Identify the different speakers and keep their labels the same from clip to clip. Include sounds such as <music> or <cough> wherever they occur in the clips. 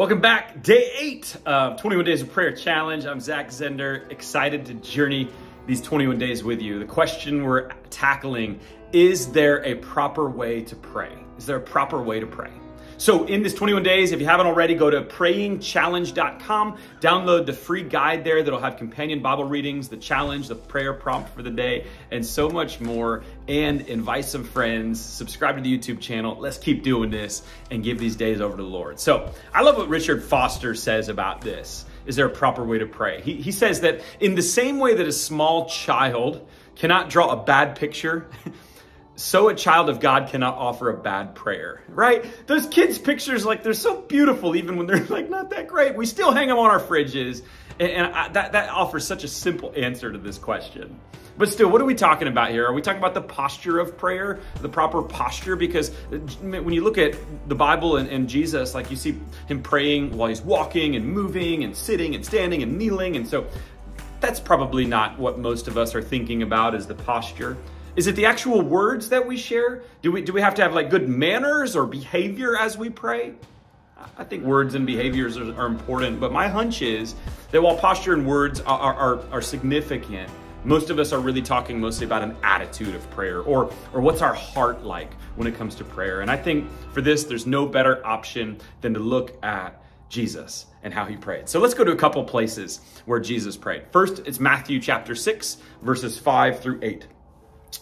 Speaker 1: Welcome back. Day eight of 21 Days of Prayer Challenge. I'm Zach Zehnder, excited to journey these 21 days with you. The question we're tackling is there a proper way to pray? Is there a proper way to pray? So, in this 21 days, if you haven't already, go to prayingchallenge.com, download the free guide there that'll have companion Bible readings, the challenge, the prayer prompt for the day, and so much more. And invite some friends, subscribe to the YouTube channel. Let's keep doing this and give these days over to the Lord. So, I love what Richard Foster says about this. Is there a proper way to pray? He, he says that in the same way that a small child cannot draw a bad picture, <laughs> so a child of God cannot offer a bad prayer, right? Those kids' pictures, like they're so beautiful, even when they're <laughs> like not that great. We still hang them on our fridges, and, and I, that that offers such a simple answer to this question. But still, what are we talking about here? Are we talking about the posture of prayer, the proper posture? Because uh, when you look at the Bible and, and Jesus, like you see him praying while he's walking and moving and sitting and standing and kneeling, and so that's probably not what most of us are thinking about as the posture. Is it the actual words that we share? Do we, do we have to have like good manners or behavior as we pray? I think words and behaviors are, are important, but my hunch is that while posture and words are, are, are significant, most of us are really talking mostly about an attitude of prayer or, or what's our heart like when it comes to prayer. And I think for this, there's no better option than to look at Jesus and how he prayed. So let's go to a couple places where Jesus prayed. First, it's Matthew chapter 6, verses 5 through 8.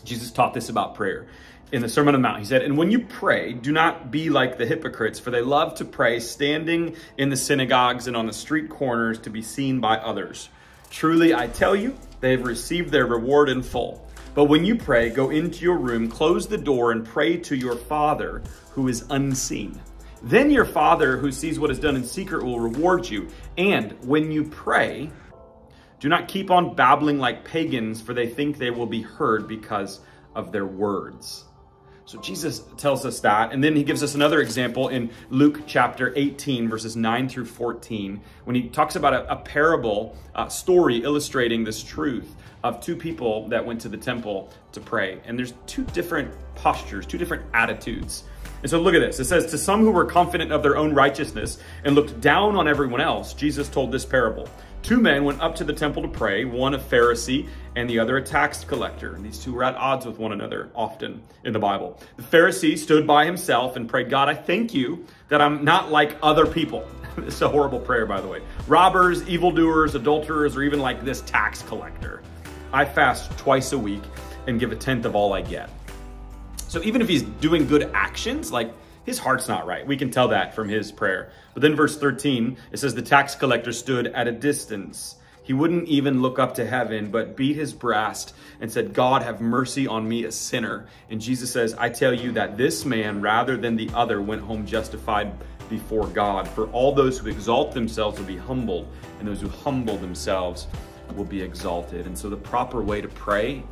Speaker 1: Jesus taught this about prayer in the Sermon on the Mount. He said, And when you pray, do not be like the hypocrites, for they love to pray standing in the synagogues and on the street corners to be seen by others. Truly, I tell you, they have received their reward in full. But when you pray, go into your room, close the door, and pray to your Father who is unseen. Then your Father who sees what is done in secret will reward you. And when you pray, do not keep on babbling like pagans, for they think they will be heard because of their words. So Jesus tells us that. And then he gives us another example in Luke chapter 18, verses 9 through 14, when he talks about a, a parable uh, story illustrating this truth of two people that went to the temple to pray. And there's two different postures, two different attitudes. And so look at this. It says, To some who were confident of their own righteousness and looked down on everyone else, Jesus told this parable. Two men went up to the temple to pray, one a Pharisee and the other a tax collector. And these two were at odds with one another often in the Bible. The Pharisee stood by himself and prayed, God, I thank you that I'm not like other people. <laughs> is a horrible prayer, by the way. Robbers, evildoers, adulterers, or even like this tax collector. I fast twice a week and give a tenth of all I get. So even if he's doing good actions, like his heart's not right. We can tell that from his prayer. But then verse 13, it says, The tax collector stood at a distance. He wouldn't even look up to heaven, but beat his breast and said, God, have mercy on me, a sinner. And Jesus says, I tell you that this man, rather than the other, went home justified before God. For all those who exalt themselves will be humbled, and those who humble themselves will be exalted. And so the proper way to pray,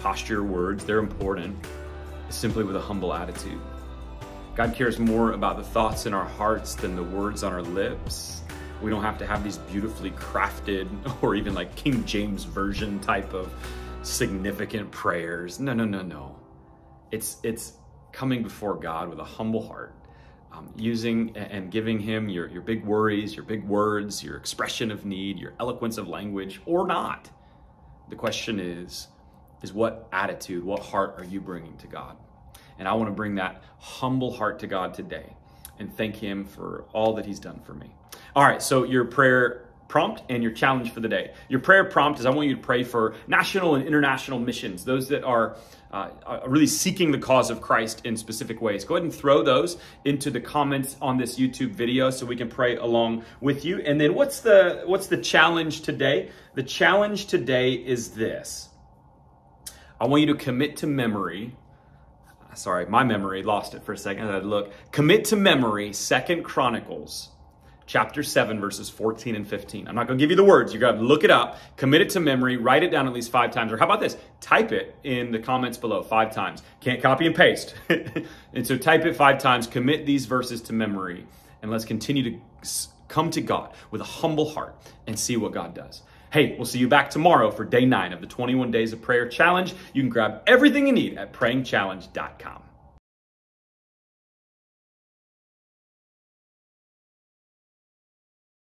Speaker 1: posture words, they're important, simply with a humble attitude. God cares more about the thoughts in our hearts than the words on our lips. We don't have to have these beautifully crafted <laughs> or even like King James Version type of significant prayers. No, no, no, no. It's, it's coming before God with a humble heart, um, using and giving Him your, your big worries, your big words, your expression of need, your eloquence of language, or not. The question is, is what attitude, what heart are you bringing to God? And I want to bring that humble heart to God today and thank Him for all that He's done for me. All right, so your prayer prompt and your challenge for the day. Your prayer prompt is I want you to pray for national and international missions, those that are uh, really seeking the cause of Christ in specific ways. Go ahead and throw those into the comments on this YouTube video so we can pray along with you. And then what's the what's the challenge today? The challenge today is this. I want you to commit to memory sorry, my memory lost it for a second. I look. Commit to memory Second Chronicles chapter 7 verses 14 and 15. I'm not going to give you the words. You got to look it up, commit it to memory, write it down at least 5 times or how about this? Type it in the comments below 5 times. Can't copy and paste. <laughs> and so type it 5 times, commit these verses to memory and let's continue to come to God with a humble heart and see what God does. Hey, we'll see you back tomorrow for day nine of the 21 Days of Prayer Challenge. You can grab everything you need at prayingchallenge.com.